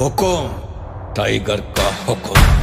हुकुम tiger का हुक्म।